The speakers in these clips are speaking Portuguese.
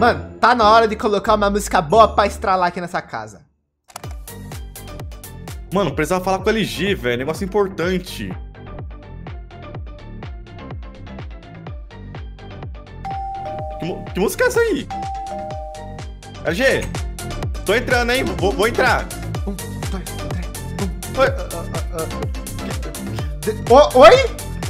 Mano, tá na hora de colocar uma música boa pra estralar aqui nessa casa. Mano, precisava falar com a LG, velho. Negócio importante. Que, que, música é essa aí? LG, tô entrando, hein? Vou, vou entrar. Um, dois, três, um. Oi?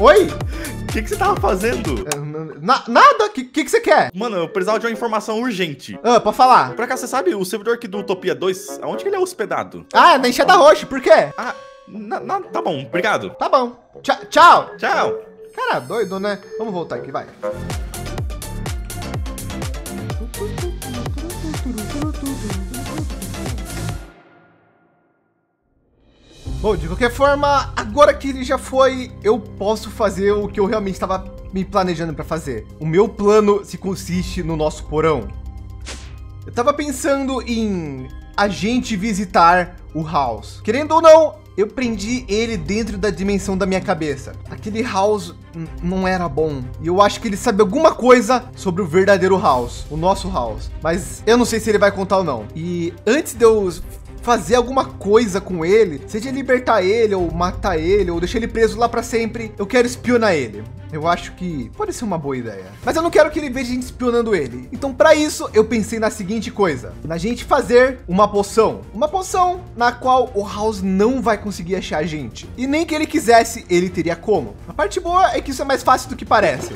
Oi? Oi? O que, que você tava fazendo? É, na, nada? O que, que, que, você quer? Mano, eu precisava de uma informação urgente. Ah, pra falar. Pra cá, você sabe o servidor aqui do Utopia 2, aonde que ele é hospedado? Ah, na enxada roxa, por quê? Ah, na, na, tá bom, obrigado. Tá bom. Tchau. Tchau. Tchau. Cara, doido, né? Vamos voltar aqui, vai. Bom, de qualquer forma, agora que ele já foi, eu posso fazer o que eu realmente estava me planejando para fazer. O meu plano se consiste no nosso porão. Eu estava pensando em a gente visitar o House. Querendo ou não, eu prendi ele dentro da dimensão da minha cabeça. Aquele House não era bom. E eu acho que ele sabe alguma coisa sobre o verdadeiro House, o nosso House. Mas eu não sei se ele vai contar ou não. E antes de eu fazer alguma coisa com ele, seja libertar ele ou matar ele ou deixar ele preso lá para sempre, eu quero espionar ele. Eu acho que pode ser uma boa ideia. Mas eu não quero que ele veja a gente espionando ele. Então, para isso, eu pensei na seguinte coisa: na gente fazer uma poção. Uma poção na qual o House não vai conseguir achar a gente. E nem que ele quisesse, ele teria como. A parte boa é que isso é mais fácil do que parece.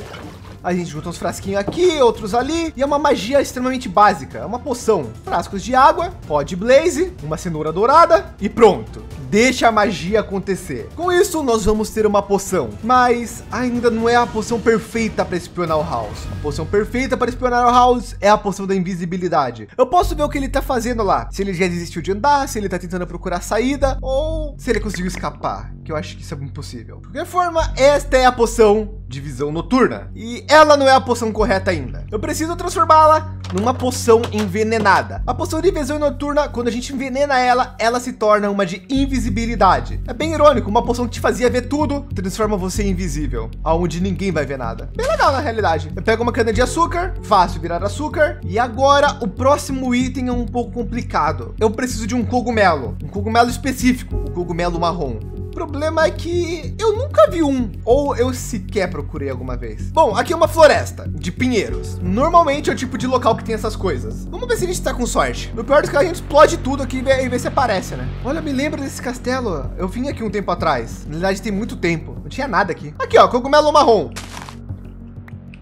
A gente junta uns frasquinhos aqui, outros ali, e é uma magia extremamente básica. É uma poção. Frascos de água, pó de blaze, uma cenoura dourada e pronto deixa a magia acontecer. Com isso, nós vamos ter uma poção, mas ainda não é a poção perfeita para espionar o House. A poção perfeita para espionar o House é a poção da invisibilidade. Eu posso ver o que ele tá fazendo lá, se ele já desistiu de andar, se ele tá tentando procurar saída ou se ele conseguiu escapar, que eu acho que isso é impossível. De qualquer forma, esta é a poção de visão noturna e ela não é a poção correta ainda. Eu preciso transformá-la numa poção envenenada. A poção de visão noturna, quando a gente envenena ela, ela se torna uma de invisibilidade. É bem irônico, uma poção que te fazia ver tudo, transforma você em invisível, aonde ninguém vai ver nada. Bem legal na realidade. Eu pego uma cana de açúcar, fácil virar açúcar, e agora o próximo item é um pouco complicado. Eu preciso de um cogumelo, um cogumelo específico, o cogumelo marrom problema é que eu nunca vi um, ou eu sequer procurei alguma vez. Bom, aqui é uma floresta de pinheiros. Normalmente é o tipo de local que tem essas coisas. Vamos ver se a gente tá com sorte. No pior dos casos, a gente explode tudo aqui e vê, e vê se aparece, né? Olha, me lembra desse castelo. Eu vim aqui um tempo atrás. Na verdade, tem muito tempo. Não tinha nada aqui. Aqui, ó, cogumelo marrom.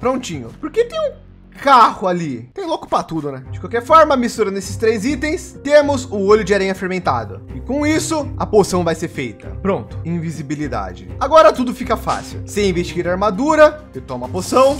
Prontinho. Por que tem um carro ali. Tem louco para tudo, né? De qualquer forma, misturando esses três itens, temos o olho de aranha fermentado. E com isso, a poção vai ser feita. Pronto, invisibilidade. Agora tudo fica fácil. Sem investir armadura, eu tomo a poção.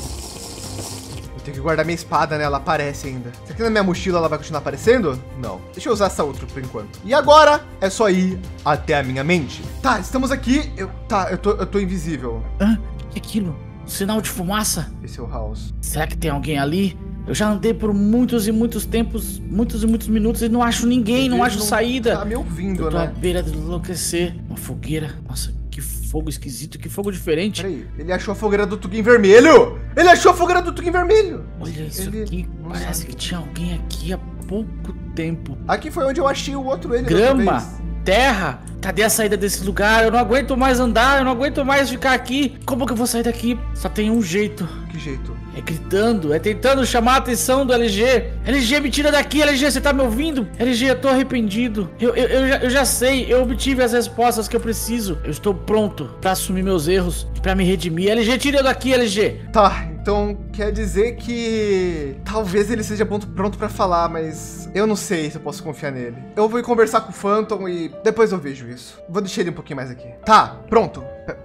Eu tenho que guardar minha espada, né? Ela aparece ainda. Será que na minha mochila ela vai continuar aparecendo? Não. Deixa eu usar essa outra por enquanto. E agora é só ir até a minha mente. Tá, estamos aqui. Eu, tá, eu tô, eu tô invisível. Hã? Que aquilo? Sinal de fumaça? Esse é o House. Será que tem alguém ali? Eu já andei por muitos e muitos tempos, muitos e muitos minutos e não acho ninguém, não acho não saída. Tá me ouvindo, eu tô né? à beira de enlouquecer. Uma fogueira. Nossa, que fogo esquisito, que fogo diferente. Peraí, ele achou a fogueira do Tugin vermelho! Ele achou a fogueira do Tugin vermelho! Olha isso ele... aqui, parece que tinha alguém aqui há pouco tempo. Aqui foi onde eu achei o outro ele. Grama, terra. Cadê a saída desse lugar? Eu não aguento mais andar, eu não aguento mais ficar aqui. Como que eu vou sair daqui? Só tem um jeito. Que jeito? É gritando, é tentando chamar a atenção do LG. LG, me tira daqui, LG, você tá me ouvindo? LG, eu tô arrependido. Eu, eu, eu, já, eu já sei, eu obtive as respostas que eu preciso. Eu estou pronto para assumir meus erros, para me redimir. LG, tira eu daqui, LG. Tá, então quer dizer que talvez ele seja pronto para falar, mas eu não sei se eu posso confiar nele. Eu vou conversar com o Phantom e depois eu vejo isso. Vou deixar ele um pouquinho mais aqui. Tá, pronto.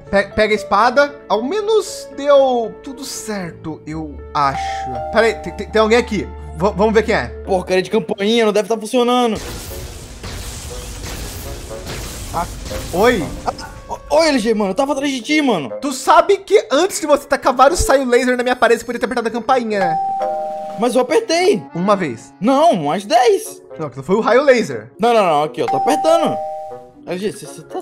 Pe pega a espada. Ao menos deu tudo certo, eu acho. Peraí, tem, tem, tem alguém aqui. V vamos ver quem é. Porcaria de campainha, não deve estar tá funcionando. Ah, oi? Ah, oi, LG, mano. Eu tava atrás de ti, mano. Tu sabe que antes de você tacar vários saio laser na minha parede, você poderia ter apertado a campainha, né? Mas eu apertei. Uma vez. Não, mais 10. Não, aquilo foi o raio laser. Não, não, não. Aqui, ó. Tô apertando. LG, você tá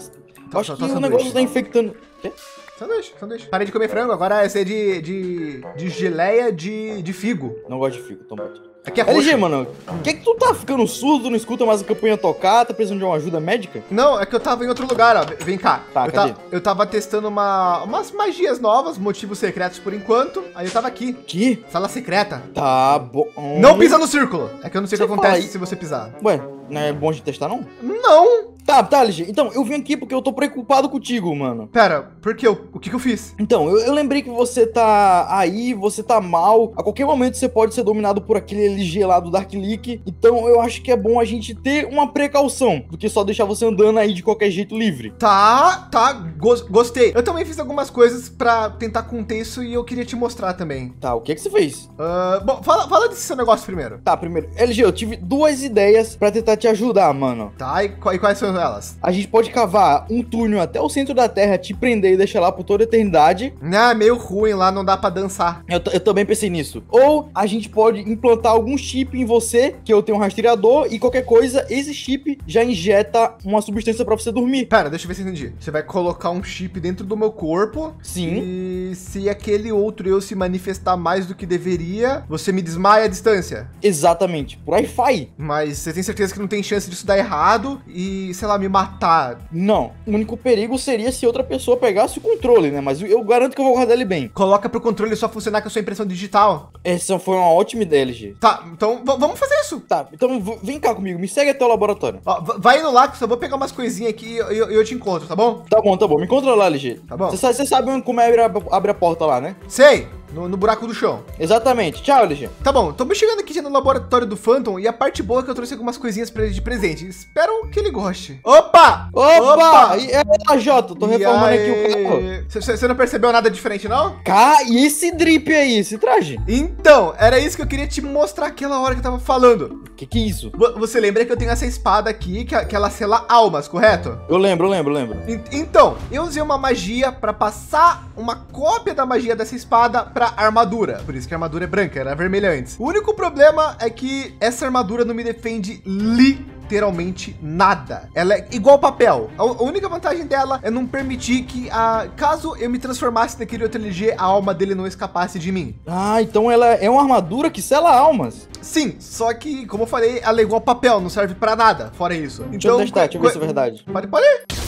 Tá, Acho tá, que tá o negócio tá infectando. Quê? Sanduíche, sanduíche. Parei de comer frango, agora é ser de, de, de geleia de, de figo. Não gosto de figo, toma. Aqui é LG, roxo. mano, o que que tu tá ficando surdo, não escuta mais a campanha tocar, tá precisando de uma ajuda médica? Não, é que eu tava em outro lugar, ó. Vem cá. Tá, eu, cadê? ta- eu tava testando uma, umas magias novas, motivos secretos por enquanto. Aí eu tava aqui. Que? Sala secreta. Tá bom. Não pisa no círculo. É que eu não sei o que acontece aí. se você pisar. Ué, não é bom de testar, não? Não. Tá, tá, LG. Então, eu vim aqui porque eu tô preocupado contigo, mano. Pera, por que eu, o que que eu fiz? Então, eu, eu lembrei que você tá aí, você tá mal. A qualquer momento você pode ser dominado por aquele LG lá do Dark Leak. Então, eu acho que é bom a gente ter uma precaução do que só deixar você andando aí de qualquer jeito livre. Tá, tá, gos- gostei. Eu também fiz algumas coisas pra tentar conter isso e eu queria te mostrar também. Tá, o que que você fez? Ah, bom, fala, fala desse seu negócio primeiro. Tá, primeiro, LG, eu tive duas ideias pra tentar te ajudar, mano. Tá, e, e quais são elas? A gente pode cavar um túnel até o centro da Terra, te prender e deixar lá por toda a eternidade. Ah, meio ruim lá, não dá pra dançar. Eu, eu também pensei nisso. Ou a gente pode implantar algum chip em você, que eu tenho um rastreador, e qualquer coisa, esse chip já injeta uma substância pra você dormir. Pera, deixa eu ver se eu entendi. Você vai colocar um chip dentro do meu corpo. Sim. E se aquele outro eu se manifestar mais do que deveria, você me desmaia à distância. Exatamente, por Wi-Fi. Mas você tem certeza que não tem chance disso dar errado e, sei lá, me matar? Não, o único perigo seria se outra pessoa pegasse o controle, né? Mas eu- garanto que eu vou guardar ele bem. Coloca pro controle só funcionar com a sua impressão digital. Essa foi uma ótima ideia, LG. Tá, então vamos fazer isso. Tá, então vem cá comigo, me segue até o laboratório. Ó, vai no lá que eu só vou pegar umas coisinhas aqui e eu, eu- eu te encontro, tá bom? Tá bom, tá bom, me encontra lá, LG. Tá bom. Você sabe, sabe como é abre a, abre a porta lá, né? Sei, no, no buraco do chão. Exatamente. Tchau, LG. Tá bom, tô me chegando aqui já no laboratório do Phantom e a parte boa é que eu trouxe algumas coisinhas pra ele de presente. Espero que ele goste. Opa! Opa! E, é, Jota, tô reformando aqui o carro. Você não percebeu nada diferente, não? Cá, e esse drip aí, esse traje? Então, era isso que eu queria te mostrar aquela hora que eu tava falando. Que que é isso? Vo- Você lembra que eu tenho essa espada aqui, que, que ela sela almas, correto? Eu lembro, eu lembro, eu lembro. En- Então, eu usei uma magia pra passar uma cópia da magia dessa espada pra armadura. Por isso que a armadura é branca, era vermelha antes. O único problema é que essa armadura não me defende literalmente nada. Ela é igual papel. A, única vantagem dela é não permitir que, a, caso eu me transformasse naquele outro LG, a alma dele não escapasse de mim. Ah, então ela é uma armadura que sela almas. Sim, só que, como eu falei, ela é igual papel, não serve pra nada, fora isso. Deixa eu testar, deixa eu ver se é verdade. Pode, pode.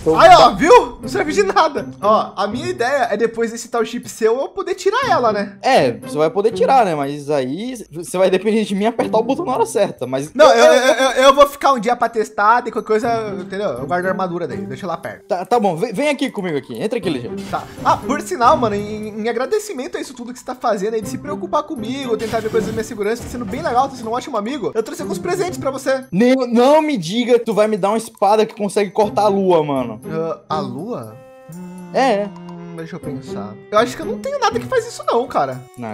Então, Aí, ó, viu? Não serve de nada. Ó, a minha ideia é depois desse tal chip seu eu poder tirar ela, né? É, você vai poder tirar, né? Mas aí você vai depender de mim apertar o botão na hora certa. Mas. Não, eu, eu, eu, eu vou ficar um dia pra testar, e qualquer coisa, entendeu? Eu guardo a armadura daí, deixa lá perto. Tá, tá bom, vem, vem aqui comigo aqui. Entra aqui, LG. Tá. Ah, por sinal, mano, em, em agradecimento a isso tudo que você tá fazendo aí, de se preocupar comigo, tentar ver coisas da minha segurança, tá sendo bem legal, tá sendo um ótimo amigo, eu trouxe alguns presentes pra você. Nem- Não me diga que tu vai me dar uma espada que consegue cortar a lua, mano. Ah, a lua? É. Hum, deixa eu pensar. Eu acho que eu não tenho nada que faz isso não, cara. Não,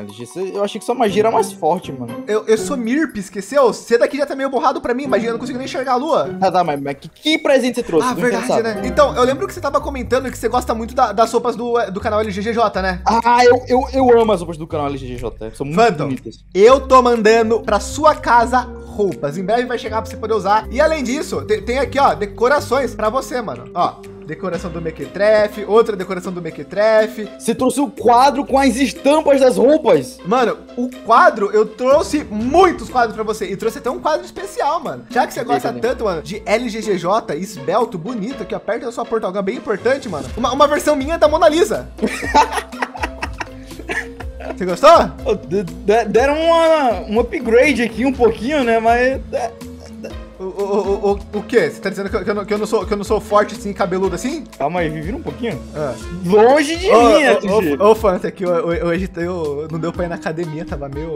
eu achei que sua magia era mais forte, mano. Eu, eu sou Mirp, esqueceu? Você daqui já tá meio borrado pra mim, imagina, eu não consigo nem enxergar a lua. Tá, tá, mas, mas que, que presente você trouxe? Ah, verdade, né? Então, eu lembro que você tava comentando que você gosta muito da- das sopas do, do canal LGGJ, né? Ah, eu, eu, eu amo as roupas do canal LGGJ. São muito Phantom. bonitas. Eu tô mandando pra sua casa roupas. Em breve vai chegar pra você poder usar. E além disso, tem, tem aqui, ó, decorações pra você, mano. Ó, decoração do Mequetrefe, outra decoração do Mequetrefe. Você trouxe o quadro com as estampas das roupas. Mano, o quadro, eu trouxe muitos quadros pra você. E trouxe até um quadro especial, mano. Já que você gosta cadê? tanto, mano, de LGGJ, esbelto, bonito, aqui, ó, perto da sua porta bem importante, mano. Uma, uma versão minha da Mona Lisa. Você gostou? Deram uma, um upgrade aqui um pouquinho, né? Mas. O, o, o, o, quê? Você tá dizendo que eu, não, que eu não sou, que eu não sou forte assim, cabeludo assim? Calma aí, vira um pouquinho. Ah. Longe de Ô, mim, né, ô, ô, Fanta, que eu, eu, não deu pra ir na academia, tava meio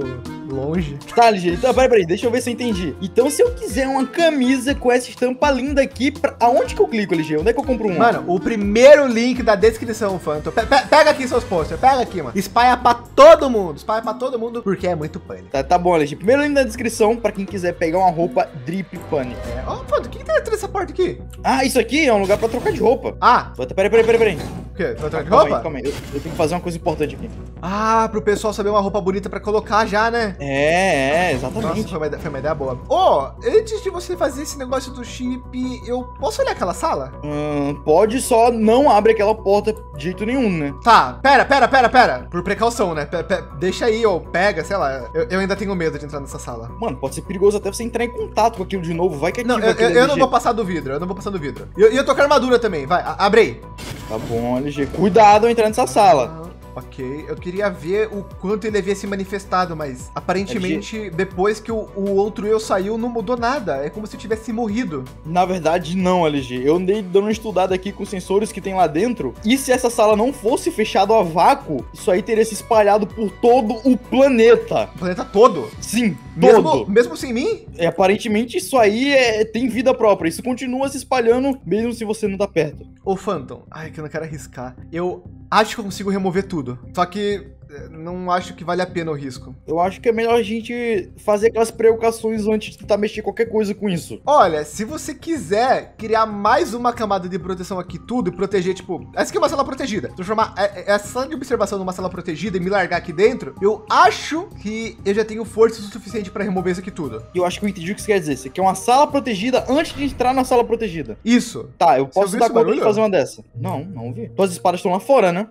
longe. Tá, LG. Então, peraí, peraí, deixa eu ver se eu entendi. Então, se eu quiser uma camisa com essa estampa linda aqui, pra... aonde que eu clico, LG? Onde é que eu compro uma? Mano, o primeiro link da descrição, Phantom. Pe- pe- pega aqui seus posters, pega aqui, mano. Espalha pra todo mundo, espalha pra todo mundo, porque é muito pânico. Tá, tá bom, LG. Primeiro link na descrição pra quem quiser pegar uma roupa Drip Panic. É. Ó, Phantom, o que, que tem atrás dessa porta aqui? Ah, isso aqui é um lugar pra trocar de roupa. Ah, Peraí, peraí, peraí, peraí. quê? Vai trocar de Calma aí, roupa? calma aí. Eu, eu tenho que fazer uma coisa importante aqui. Ah, pro pessoal saber uma roupa bonita pra colocar já, né? É, é, Nossa, exatamente. foi uma, ideia- foi uma ideia boa. Ô, antes de você fazer esse negócio do chip, eu posso olhar aquela sala? Hum, pode só não abre aquela porta de jeito nenhum, né? Tá, pera, pera, pera, pera. Por precaução, né? Pe- pe- deixa aí, ou pega, sei lá. Eu, eu ainda tenho medo de entrar nessa sala. Mano, pode ser perigoso até você entrar em contato com aquilo de novo. Vai que Não, ativa eu, eu- aquele eu não vou passar do vidro, eu não vou passar do vidro. E eu, eu tô com armadura também, vai, abre aí. Tá bom, LG. Cuidado ao entrar nessa sala. Ok, eu queria ver o quanto ele havia se manifestado, mas aparentemente, depois que o, o outro eu saiu, não mudou nada. É como se eu tivesse morrido. Na verdade, não, LG. Eu andei dando uma estudada aqui com os sensores que tem lá dentro. E se essa sala não fosse fechada a vácuo, isso aí teria se espalhado por todo o planeta. O planeta todo. Sim, Mesmo, todo. mesmo sem mim? É, aparentemente, isso aí é- tem vida própria. Isso continua se espalhando, mesmo se você não tá perto. Ô, Phantom, ai, que eu não quero arriscar. Eu acho que eu consigo remover tudo. Só que eh, não acho que vale a pena o risco. Eu acho que é melhor a gente fazer aquelas precauções antes de tentar mexer qualquer coisa com isso. Olha, se você quiser criar mais uma camada de proteção aqui tudo e proteger, tipo, essa aqui é uma sala protegida. Transformar eh, eh, essa sala de observação numa sala protegida e me largar aqui dentro, eu acho que eu já tenho força o suficiente pra remover isso aqui tudo. E eu acho que eu entendi o que você quer dizer. Você quer uma sala protegida antes de entrar na sala protegida. Isso. Tá, eu posso dar conta de fazer uma dessa. Não, não vi. Tuas espadas estão lá fora, né?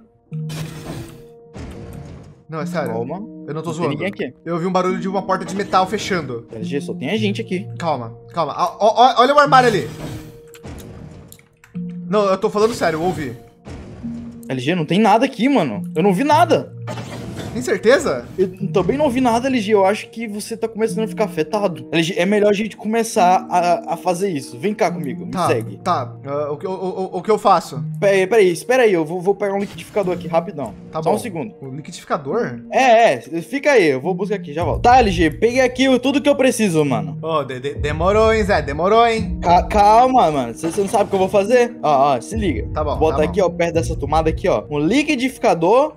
Não, é sério. Calma. Eu não tô Não tem zoando. ninguém aqui. Eu ouvi um barulho de uma porta de metal fechando. LG, só tem a gente aqui. Calma, calma. Ah, ó, ó, olha o armário ali. Não, eu tô falando sério, eu ouvi. LG, não tem nada aqui, mano. Eu não vi nada. Tem certeza? Eu também não ouvi nada, LG. Eu acho que você tá começando a ficar afetado. LG, é melhor a gente começar a, a fazer isso. Vem cá comigo, me Tá, segue. tá. Ah, o, que- o, o, o que eu faço? Peraí, peraí, espera aí. Eu vou, vou pegar um liquidificador aqui, rapidão. Tá Só bom. um segundo. O liquidificador? É, é, fica aí, eu vou buscar aqui, já volto. Tá, LG, peguei aqui tudo que eu preciso, mano. Ô, de- de- demorou, hein, Zé? Demorou, hein? Ca- calma, mano, você não sabe o que eu vou fazer? Ó, ó, se liga. Tá bom. Bota tá aqui, ó, perto dessa tomada aqui, ó, um liquidificador.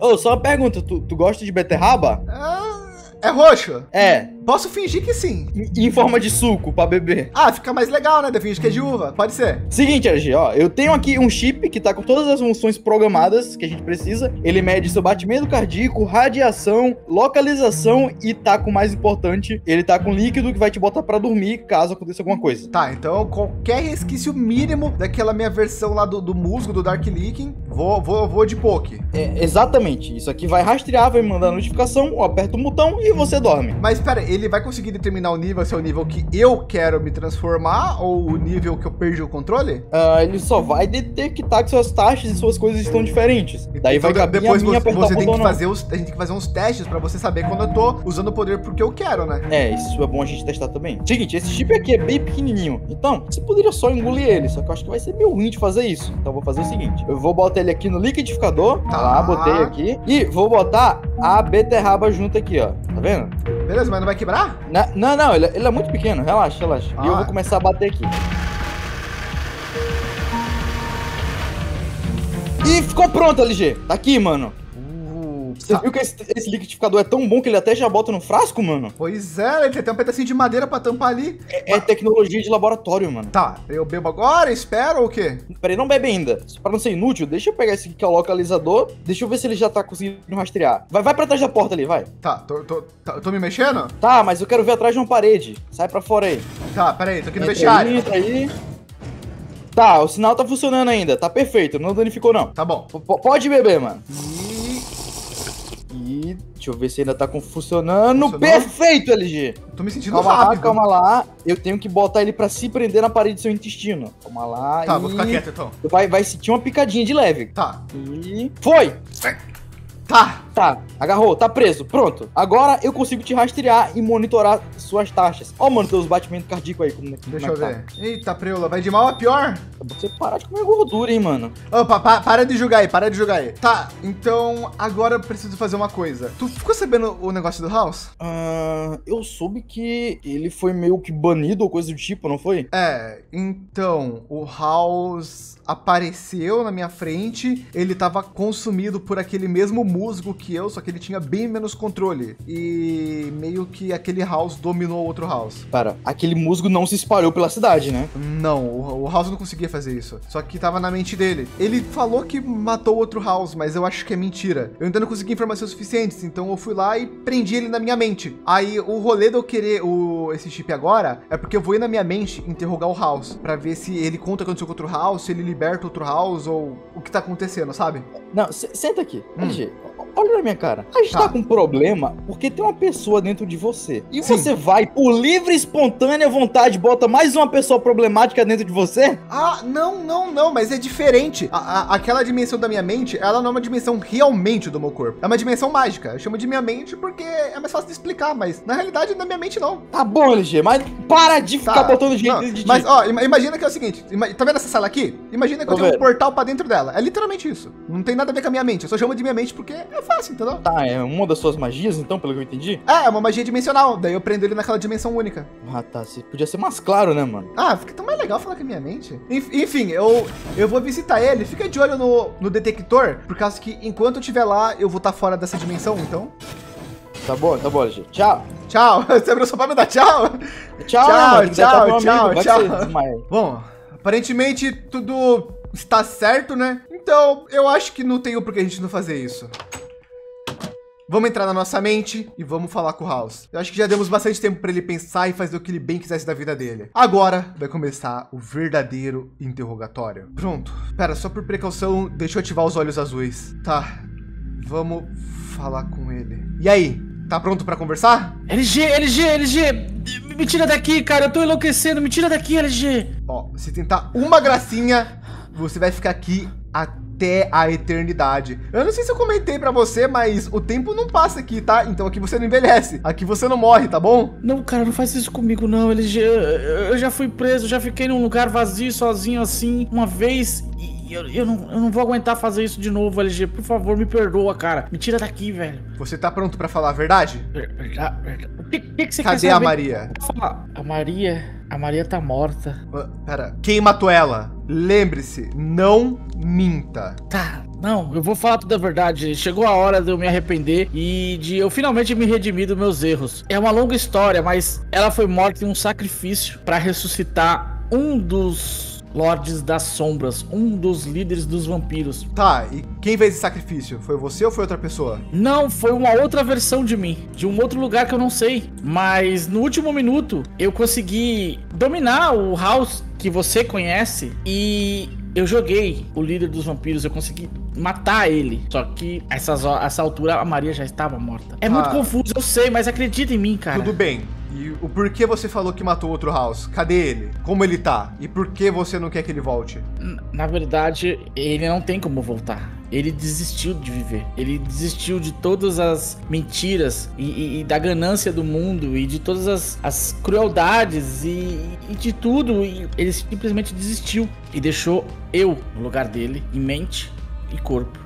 Ô, só uma pergunta, tu, tu gosta de beterraba? Ah, é roxo? É, Posso fingir que sim. em, forma de suco pra beber. Ah, fica mais legal, né? Finge que é de uva. Pode ser. Seguinte, LG, ó, eu tenho aqui um chip que tá com todas as funções programadas que a gente precisa. Ele mede seu batimento cardíaco, radiação, localização e tá com o mais importante, ele tá com líquido que vai te botar pra dormir caso aconteça alguma coisa. Tá, então qualquer resquício mínimo daquela minha versão lá do, do musgo, do Dark Leaking, vou, vou, vou de poke. É, exatamente. Isso aqui vai rastrear, vai mandar notificação, eu aperto o botão e você dorme. Mas espera, ele vai conseguir determinar o nível, se é o nível que eu quero me transformar ou o nível que eu perdi o controle? Ah, ele só vai detectar que suas taxas e suas coisas estão diferentes. Daí vai Então, caber depois a minha você, você tem que fazer os, a gente tem que fazer uns testes pra você saber quando eu tô usando o poder porque eu quero, né? É, isso é bom a gente testar também. Seguinte, esse chip aqui é bem pequenininho. Então, você poderia só engolir ele, só que eu acho que vai ser meio ruim de fazer isso. Então, eu vou fazer o seguinte. Eu vou botar ele aqui no liquidificador. Tá Tá. lá, botei aqui. E vou botar a beterraba junto aqui, ó. Tá vendo? Beleza, mas não vai quebrar? Na- não, não, ele, ele é muito pequeno. Relaxa, relaxa. E eu Ah. vou começar a bater aqui. E ficou pronto, LG. Tá aqui, mano. Você tá. viu que esse, esse liquidificador é tão bom que ele até já bota no frasco, mano? Pois é, ele tem até um pedacinho de madeira pra tampar ali. É, é tecnologia de laboratório, mano. Tá, eu bebo agora, espero ou o quê? Peraí, não bebe ainda. Pra não ser inútil, deixa eu pegar esse aqui que é o localizador. Deixa eu ver se ele já tá conseguindo rastrear. Vai, vai pra trás da porta ali, vai. Tá, tô, tô, tá, tô me mexendo? Tá, mas eu quero ver atrás de uma parede. Sai pra fora aí. Tá, peraí, tô aqui no Entra vestiário. aí, entra aí. Tá, o sinal tá funcionando ainda. Tá perfeito, não danificou não. Tá bom. P- pode beber, mano. Deixa eu ver se ainda tá funcionando. Funcionou? Perfeito, LG. tô me sentindo Calma rápido. lá, calma lá. Eu tenho que botar ele pra se prender na parede do seu intestino. Calma lá. Tá, e... vou ficar quieto então. Vai, vai sentir uma picadinha de leve. Tá, E. Foi! tá. Tá, agarrou, tá preso, pronto. Agora eu consigo te rastrear e monitorar suas taxas. Ó, mano, teus batimentos cardíacos aí. Como, como Deixa é eu que tá. ver. Eita, preula, vai de mal a pior? É você parar de comer gordura, hein, mano. Opa, pa- para de julgar aí, para de julgar aí. Tá, então agora eu preciso fazer uma coisa. Tu ficou sabendo o negócio do House? Ah, eu soube que ele foi meio que banido ou coisa do tipo, não foi? É, então, o House apareceu na minha frente, ele tava consumido por aquele mesmo musgo que que eu, só que ele tinha bem menos controle. E meio que aquele house dominou outro house. Cara, aquele musgo não se espalhou pela cidade, né? Não, o, o house não conseguia fazer isso. Só que tava na mente dele. Ele falou que matou outro house, mas eu acho que é mentira. Eu ainda não consegui informações suficientes, então eu fui lá e prendi ele na minha mente. Aí o rolê de eu querer o, esse chip agora é porque eu vou ir na minha mente interrogar o house para ver se ele conta o que aconteceu com outro house, se ele liberta outro house ou o que tá acontecendo, sabe? Não, se- senta aqui. LG, olha na minha cara. A gente tá. Tá. com um problema porque tem uma pessoa dentro de você. E Sim. você vai, por livre e espontânea vontade, bota mais uma pessoa problemática dentro de você? Ah, não, não, não, mas é diferente. A- a- aquela dimensão da minha mente, ela não é uma dimensão realmente do meu corpo. É uma dimensão mágica. Eu chamo de minha mente porque é mais fácil de explicar, mas na realidade na minha mente não. Tá bom, LG, mas para de ficar Tá, botando gente de Mas ó, ima- imagina que é o seguinte, tá vendo essa sala aqui? Imagina que eu Tô tenho um vendo. portal pra dentro dela. É literalmente isso. Não tem nada a ver com a minha mente. Eu só chamo de minha mente porque é fácil, entendeu? Tá, é uma das suas magias, então, pelo que eu entendi? É, é uma magia dimensional. Daí eu prendo ele naquela dimensão única. Ah, tá. Você podia ser mais claro, né, mano? Ah, fica tão mais legal falar com a minha mente. Enf- Enfim, eu, eu vou visitar ele. Fica de olho no, no detector, por causa que enquanto eu estiver lá, eu vou estar fora dessa dimensão, então. Tá bom, tá bom, LG. Tchau. Tchau. Você abriu só pra me dar tchau? Tchau, Tchau, né, tchau, tchau, amigo, tchau. Bom, aparentemente tudo está certo, né? Então, eu acho que não tem o porquê a gente não fazer isso. Vamos entrar na nossa mente e vamos falar com o House. Eu acho que já demos bastante tempo para ele pensar e fazer o que ele bem quisesse da vida dele. Agora vai começar o verdadeiro interrogatório. Pronto. Pera, só por precaução, deixa eu ativar os olhos azuis. Tá. Vamos falar com ele. E aí? Tá pronto para conversar? LG, LG, LG, me tira daqui, cara, eu tô enlouquecendo, me tira daqui, LG. Ó, se tentar uma gracinha, você vai ficar aqui até a eternidade. Eu não sei se eu comentei pra você, mas o tempo não passa aqui, tá? Então aqui você não envelhece. Aqui você não morre, tá bom? Não, cara, não faz isso comigo não, LG. Eu, eu já fui preso, já fiquei num lugar vazio, sozinho assim, uma vez. E eu, eu, não, eu não vou aguentar fazer isso de novo, LG. Por favor, me perdoa, cara. Me tira daqui, velho. Você tá pronto pra falar a verdade? Ver- verdade, verdade. O que, que, que você Cadê quer a saber? Maria? Fala. A Maria. A Maria tá morta. Pera, quem matou ela? Lembre-se, não minta. Tá, não, eu vou falar toda a verdade. Chegou a hora de eu me arrepender e de eu finalmente me redimir dos meus erros. É uma longa história, mas ela foi morta em um sacrifício para ressuscitar um dos Lordes das Sombras, um dos líderes dos vampiros. Tá, e quem fez esse sacrifício? Foi você ou foi outra pessoa? Não, foi uma outra versão de mim, de um outro lugar que eu não sei. Mas no último minuto eu consegui dominar o House que você conhece e eu joguei o líder dos vampiros, eu consegui matar ele. Só que essas, ho- essa altura a Maria já estava morta. É muito Ah. confuso, eu sei, mas acredita em mim, cara. Tudo bem. E o porquê você falou que matou outro House? Cadê ele? Como ele tá? E por que você não quer que ele volte? Na verdade, ele não tem como voltar. Ele desistiu de viver. Ele desistiu de todas as mentiras e, e- e da ganância do mundo e de todas as, as crueldades e, e de tudo. Ele simplesmente desistiu e deixou eu no lugar dele, em mente e corpo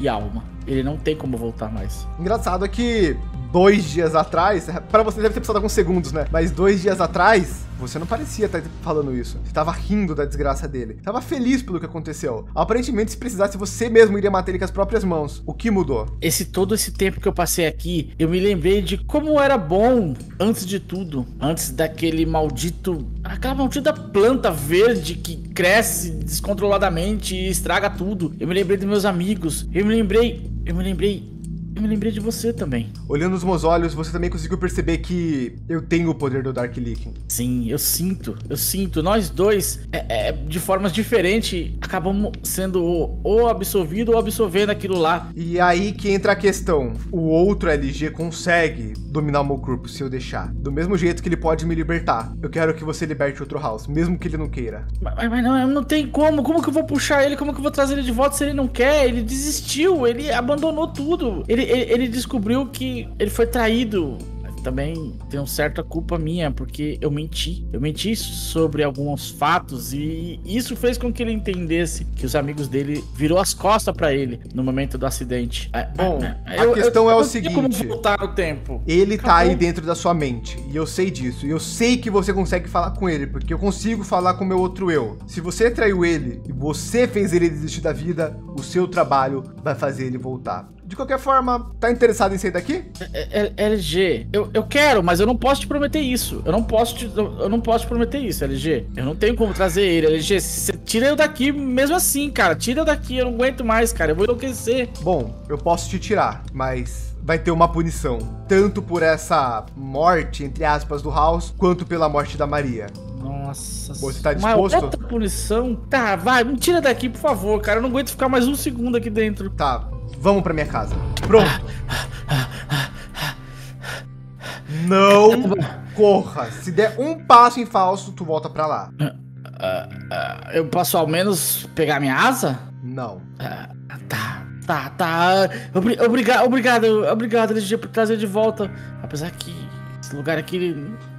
e alma. Ele não tem como voltar mais. Engraçado é que dois dias atrás, pra você deve ter pensado alguns segundos, né? Mas dois dias atrás, você não parecia estar falando isso. Você tava rindo da desgraça dele. Tava feliz pelo que aconteceu. Aparentemente, se precisasse, você mesmo iria matar ele com as próprias mãos. O que mudou? Esse todo esse tempo que eu passei aqui, eu me lembrei de como era bom antes de tudo, antes daquele maldito, aquela maldita planta verde que cresce descontroladamente e estraga tudo. Eu me lembrei dos meus amigos. Eu me lembrei, eu me lembrei, eu me lembrei de você também. Olhando nos meus olhos, você também conseguiu perceber que eu tenho o poder do Dark Leaking. Sim, eu sinto, eu sinto. Nós dois, é, é, de formas diferentes, acabamos sendo ou- absorvido ou absorvendo aquilo lá. E aí que entra a questão. O outro LG consegue dominar o meu corpo se eu deixar. Do mesmo jeito que ele pode me libertar. Eu quero que você liberte outro House, mesmo que ele não queira. Mas, mas não, não tem como. Como que eu vou puxar ele? Como que eu vou trazer ele de volta se ele não quer? Ele desistiu, ele abandonou tudo. Ele, ele, ele descobriu que ele foi traído. Também tem uma certa culpa minha, porque eu menti. Eu menti sobre alguns fatos e isso fez com que ele entendesse que os amigos dele virou as costas pra ele no momento do acidente. É, Bom, é, a questão é o tinha como seguinte. voltar no tempo. Ele tá Acabou. aí dentro da sua mente. E eu sei disso. E eu sei que você consegue falar com ele. Porque eu consigo falar com o meu outro eu. Se você traiu ele e você fez ele desistir da vida, o seu trabalho vai fazer ele voltar. De qualquer forma, tá interessado em sair daqui? É, é, LG, eu, eu quero, mas eu não posso te prometer isso. Eu não posso te, eu não posso te prometer isso, LG. Eu não tenho como trazer ele, LG. Você tira eu daqui mesmo assim, cara. Tira eu daqui, eu não aguento mais, cara. Eu vou enlouquecer. Bom, eu posso te tirar, mas vai ter uma punição, tanto por essa morte, entre aspas, do House, quanto pela morte da Maria. Nossa. Você tá Uma disposto? outra punição? Tá, vai, me tira daqui, por favor, cara. Eu não aguento ficar mais um segundo aqui dentro. Tá, vamos pra minha casa. Pronto. Não corra. Se der um passo em falso, tu volta pra lá. Ah, eu posso ao menos pegar minha asa? Não. Ah, tá, tá, tá. Obri obrigado, obrigado, obrigado, LG, por trazer de volta. Apesar que esse lugar aqui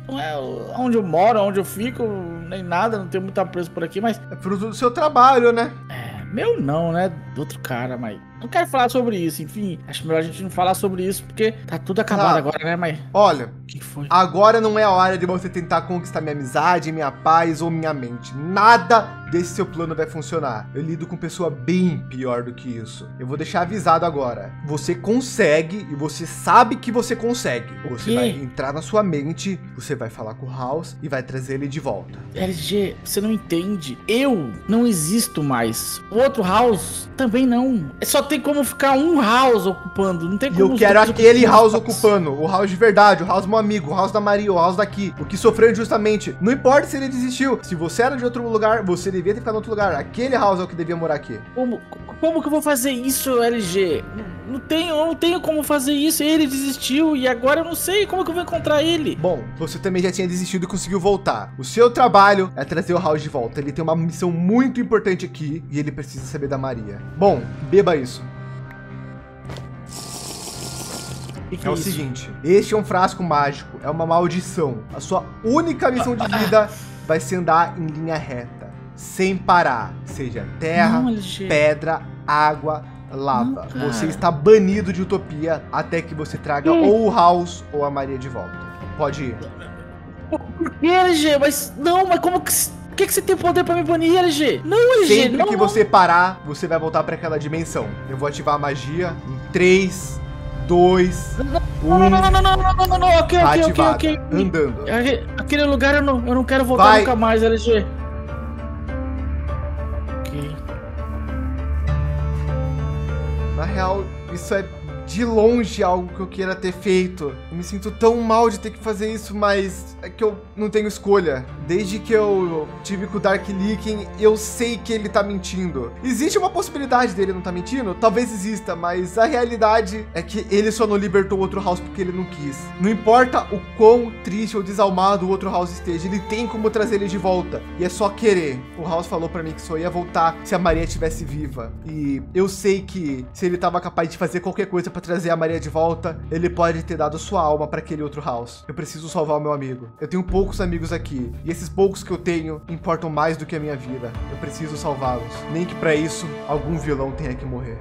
não é onde eu moro, onde eu fico, nem nada, não tenho muito apreço por aqui, mas É fruto do seu trabalho, né? é meu não, né? Do outro cara, mas. Não quero falar sobre isso, enfim. Acho melhor a gente não falar sobre isso, porque tá tudo acabado Ah. agora, né? Mas. Olha, que foi? agora não é a hora de você tentar conquistar minha amizade, minha paz ou minha mente. Nada desse seu plano vai funcionar. Eu lido com pessoa bem pior do que isso. Eu vou deixar avisado agora. Você consegue e você sabe que você consegue. Você vai entrar na sua mente, você vai falar com o House e vai trazer ele de volta. LG, você não entende. Eu não existo mais. O outro house também não. Só tem como ficar um house ocupando. Não tem como. eu quero aquele house ocupando, o house de verdade, o house meu amigo, o house da Maria, o house daqui, o que sofreu injustamente. Não importa se ele desistiu, se você era de outro lugar, você devia ter ficado em outro lugar. Aquele house é o que devia morar aqui. Como, como que eu vou fazer isso, LG? Não, tenho, eu não tenho como fazer isso. Ele desistiu e agora eu não sei como que eu vou encontrar ele. Bom, você também já tinha desistido e conseguiu voltar. O seu trabalho é trazer o house de volta. Ele tem uma missão muito importante aqui e ele precisa saber da Maria. Bom, beba isso. Que que É o isso? seguinte, este é um frasco mágico, é uma maldição. A sua única missão de vida vai ser andar em linha reta, sem parar, seja terra, Não, pedra, água, Lava. Não, você está banido de Utopia até que você traga ou o House ou a Maria de volta. Pode ir. Por que, LG? Mas não, mas como que. Por que, que você tem poder pra me banir, LG? Não, LG, Sempre não, que não. você parar, você vai voltar pra aquela dimensão. Eu vou ativar a magia em 3, 2, 1... Não, não, não, não, não, não, não, não, não, não, não, não, não, Andando. Aquele lugar eu não, eu não quero voltar não, nunca mais, LG. Na real, isso é de longe algo que eu queira ter feito. Eu me sinto tão mal de ter que fazer isso, mas é que eu não tenho escolha. Desde que eu tive com o Dark Leaking, eu sei que ele tá mentindo. Existe uma possibilidade dele não tá mentindo? Talvez exista, mas a realidade é que ele só não libertou o outro House porque ele não quis. Não importa o quão triste ou desalmado o outro House esteja, ele tem como trazer ele de volta. E é só querer. O House falou pra mim que só ia voltar se a Maria estivesse viva. E eu sei que se ele tava capaz de fazer qualquer coisa pra trazer a Maria de volta, ele pode ter dado sua alma pra aquele outro House. Eu preciso salvar o meu amigo. Eu tenho poucos amigos aqui, e esses poucos que eu tenho importam mais do que a minha vida. Eu preciso salvá-los. Nem que pra isso algum vilão tenha que morrer.